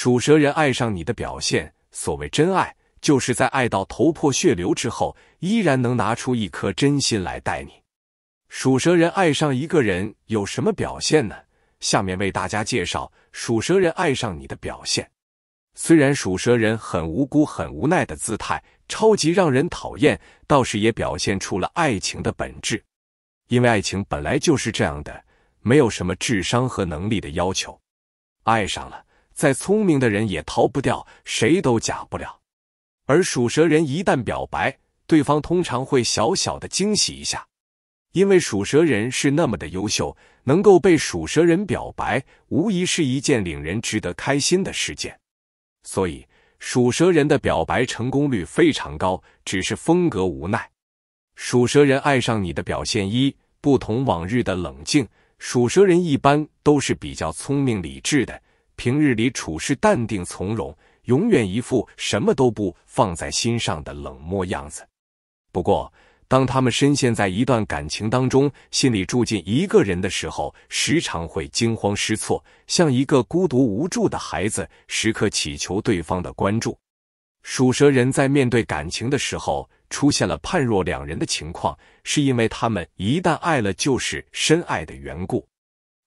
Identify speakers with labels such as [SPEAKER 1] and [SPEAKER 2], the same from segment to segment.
[SPEAKER 1] 属蛇人爱上你的表现，所谓真爱，就是在爱到头破血流之后，依然能拿出一颗真心来待你。属蛇人爱上一个人有什么表现呢？下面为大家介绍属蛇人爱上你的表现。虽然属蛇人很无辜、很无奈的姿态，超级让人讨厌，倒是也表现出了爱情的本质。因为爱情本来就是这样的，没有什么智商和能力的要求。爱上了，再聪明的人也逃不掉，谁都假不了。而属蛇人一旦表白，对方通常会小小的惊喜一下。因为属蛇人是那么的优秀，能够被属蛇人表白，无疑是一件令人值得开心的事件。所以，属蛇人的表白成功率非常高，只是风格无奈。属蛇人爱上你的表现一，不同往日的冷静。属蛇人一般都是比较聪明理智的，平日里处事淡定从容，永远一副什么都不放在心上的冷漠样子。不过，当他们深陷在一段感情当中，心里住进一个人的时候，时常会惊慌失措，像一个孤独无助的孩子，时刻祈求对方的关注。属蛇人在面对感情的时候，出现了判若两人的情况，是因为他们一旦爱了，就是深爱的缘故。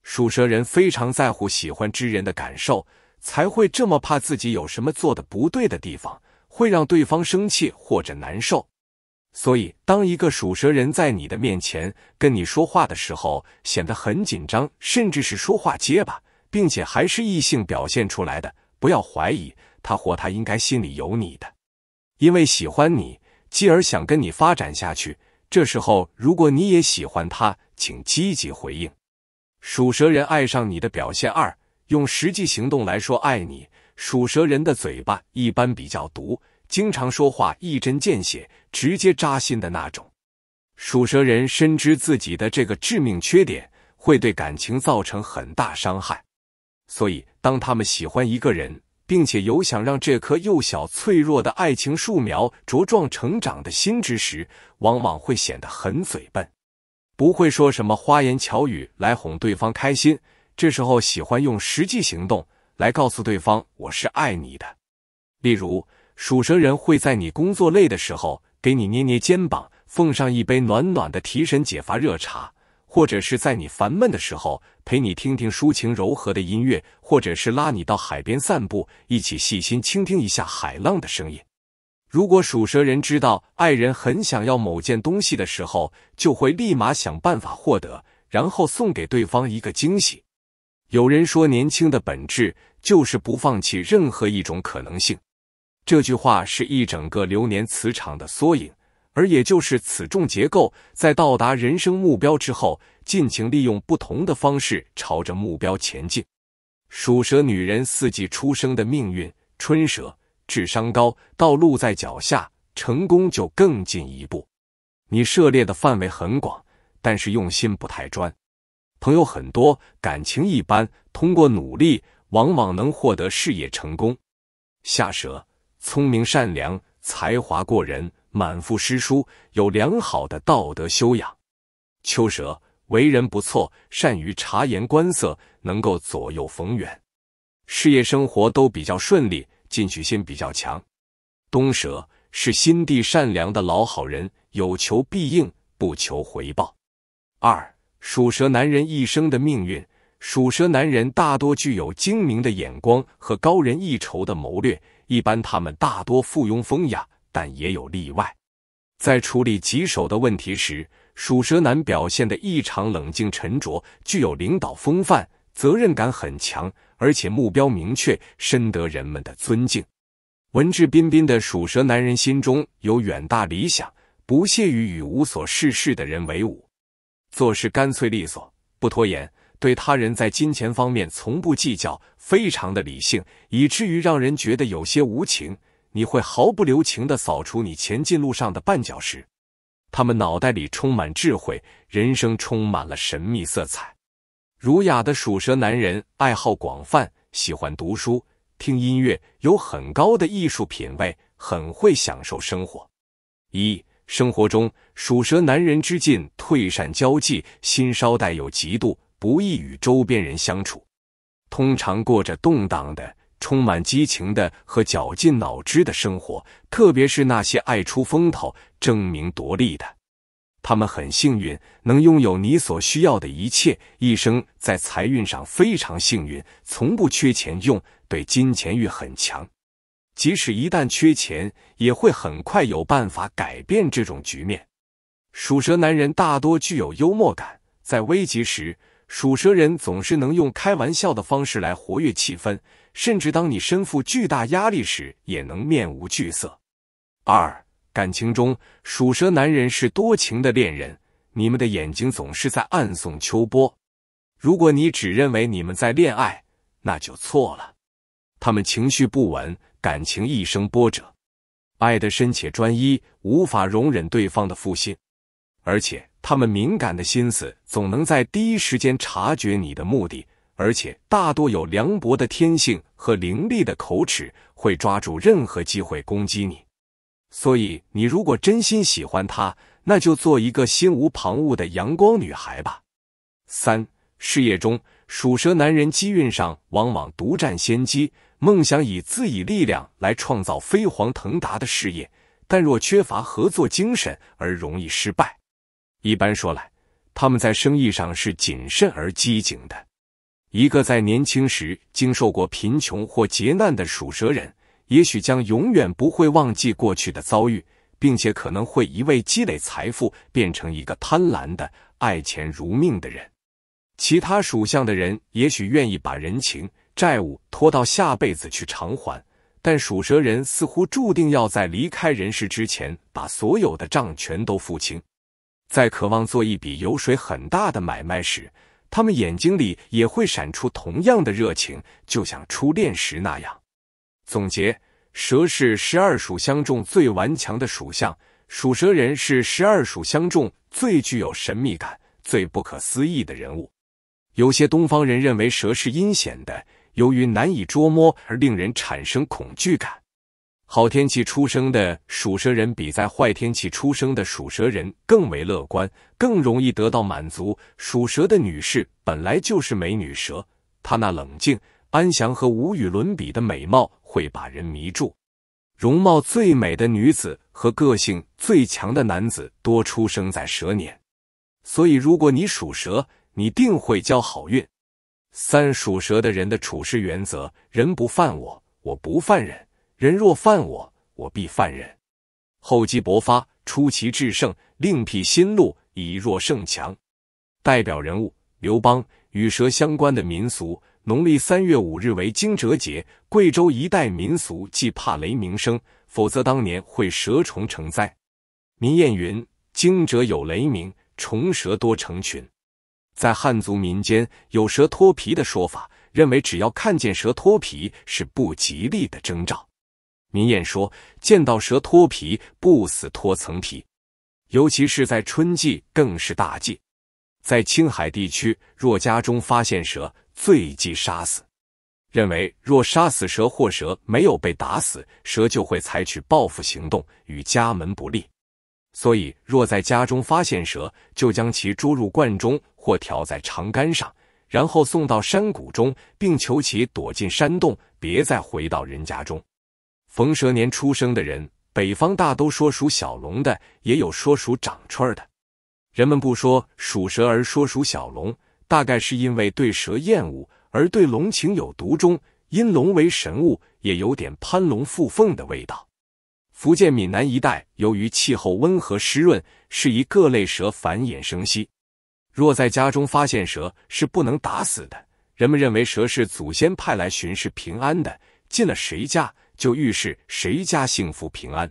[SPEAKER 1] 属蛇人非常在乎喜欢之人的感受，才会这么怕自己有什么做的不对的地方，会让对方生气或者难受。所以，当一个属蛇人在你的面前跟你说话的时候，显得很紧张，甚至是说话结巴，并且还是异性表现出来的，不要怀疑他或他应该心里有你的，因为喜欢你，继而想跟你发展下去。这时候，如果你也喜欢他，请积极回应。属蛇人爱上你的表现二，用实际行动来说爱你。属蛇人的嘴巴一般比较毒。经常说话一针见血，直接扎心的那种。属蛇人深知自己的这个致命缺点会对感情造成很大伤害，所以当他们喜欢一个人，并且有想让这棵幼小脆弱的爱情树苗茁壮成长的心之时，往往会显得很嘴笨，不会说什么花言巧语来哄对方开心。这时候喜欢用实际行动来告诉对方我是爱你的，例如。属蛇人会在你工作累的时候给你捏捏肩膀，奉上一杯暖暖的提神解乏热茶；或者是在你烦闷的时候陪你听听抒情柔和的音乐，或者是拉你到海边散步，一起细心倾听一下海浪的声音。如果属蛇人知道爱人很想要某件东西的时候，就会立马想办法获得，然后送给对方一个惊喜。有人说，年轻的本质就是不放弃任何一种可能性。这句话是一整个流年磁场的缩影，而也就是此重结构，在到达人生目标之后，尽情利用不同的方式朝着目标前进。属蛇女人四季出生的命运，春蛇，智商高，道路在脚下，成功就更进一步。你涉猎的范围很广，但是用心不太专，朋友很多，感情一般，通过努力，往往能获得事业成功。下蛇。聪明善良，才华过人，满腹诗书，有良好的道德修养。秋蛇为人不错，善于察言观色，能够左右逢源，事业生活都比较顺利，进取心比较强。东蛇是心地善良的老好人，有求必应，不求回报。二属蛇男人一生的命运，属蛇男人大多具有精明的眼光和高人一筹的谋略。一般他们大多附庸风雅，但也有例外。在处理棘手的问题时，属蛇男表现得异常冷静沉着，具有领导风范，责任感很强，而且目标明确，深得人们的尊敬。文质彬彬的属蛇男人心中有远大理想，不屑于与无所事事的人为伍，做事干脆利索，不拖延。对他人在金钱方面从不计较，非常的理性，以至于让人觉得有些无情。你会毫不留情的扫除你前进路上的绊脚石。他们脑袋里充满智慧，人生充满了神秘色彩。儒雅的属蛇男人爱好广泛，喜欢读书、听音乐，有很高的艺术品味，很会享受生活。一生活中，属蛇男人之进退善交际，心稍带有嫉妒。不易与周边人相处，通常过着动荡的、充满激情的和绞尽脑汁的生活，特别是那些爱出风头、争名夺利的。他们很幸运，能拥有你所需要的一切，一生在财运上非常幸运，从不缺钱用，对金钱欲很强。即使一旦缺钱，也会很快有办法改变这种局面。属蛇男人大多具有幽默感，在危急时，属蛇人总是能用开玩笑的方式来活跃气氛，甚至当你身负巨大压力时，也能面无惧色。二。感情中，属蛇男人是多情的恋人，你们的眼睛总是在暗送秋波。如果你只认为你们在恋爱，那就错了。他们情绪不稳，感情一生波折，爱得深且专一，无法容忍对方的负心，而且他们敏感的心思总能在第一时间察觉你的目的，而且大多有凉薄的天性和凌厉的口齿，会抓住任何机会攻击你。所以，你如果真心喜欢他，那就做一个心无旁骛的阳光女孩吧。三，事业中，属蛇男人机运上往往独占先机，梦想以自己力量来创造飞黄腾达的事业，但若缺乏合作精神而容易失败。一般说来，他们在生意上是谨慎而机警的。一个在年轻时经受过贫穷或劫难的属蛇人。也许将永远不会忘记过去的遭遇，并且可能会一味积累财富，变成一个贪婪的、爱钱如命的人。其他属相的人也许愿意把人情债务拖到下辈子去偿还，但属蛇人似乎注定要在离开人世之前把所有的账全都付清。在渴望做一笔油水很大的买卖时，他们眼睛里也会闪出同样的热情，就像初恋时那样。总结：蛇是十二属相中最顽强的属相，属蛇人是十二属相中最具有神秘感、最不可思议的人物。有些东方人认为蛇是阴险的，由于难以捉摸而令人产生恐惧感。好天气出生的属蛇人比在坏天气出生的属蛇人更为乐观，更容易得到满足。属蛇的女士本来就是美女蛇，她那冷静。安详和无与伦比的美貌会把人迷住，容貌最美的女子和个性最强的男子多出生在蛇年，所以如果你属蛇，你定会交好运。三属蛇的人的处事原则：人不犯我，我不犯人；人若犯我，我必犯人。厚积薄发，出奇制胜，另辟新路，以弱胜强。代表人物：刘邦。与蛇相关的民俗。农历三月五日为惊蛰节，贵州一带民俗忌怕雷鸣声，否则当年会蛇虫成灾。民谚云：“惊蛰有雷鸣，虫蛇多成群。”在汉族民间有蛇脱皮的说法，认为只要看见蛇脱皮是不吉利的征兆。民谚说：“见到蛇脱皮，不死脱层皮。”尤其是在春季，更是大忌。在青海地区，若家中发现蛇，最忌杀死，认为若杀死蛇或蛇没有被打死，蛇就会采取报复行动，与家门不利。所以，若在家中发现蛇，就将其捉入罐中或挑在长杆上，然后送到山谷中，并求其躲进山洞，别再回到人家中。逢蛇年出生的人，北方大都说属小龙的，也有说属长春的。人们不说属蛇而说属小龙。大概是因为对蛇厌恶，而对龙情有独钟。因龙为神物，也有点攀龙附凤的味道。福建闽南一带由于气候温和湿润，适宜各类蛇繁衍生息。若在家中发现蛇，是不能打死的。人们认为蛇是祖先派来巡视平安的，进了谁家就预示谁家幸福平安。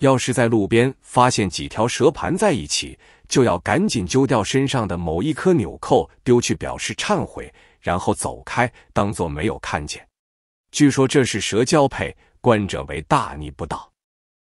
[SPEAKER 1] 要是在路边发现几条蛇盘在一起，就要赶紧揪掉身上的某一颗纽扣，丢去表示忏悔，然后走开，当做没有看见。据说这是蛇交配，观者为大逆不道。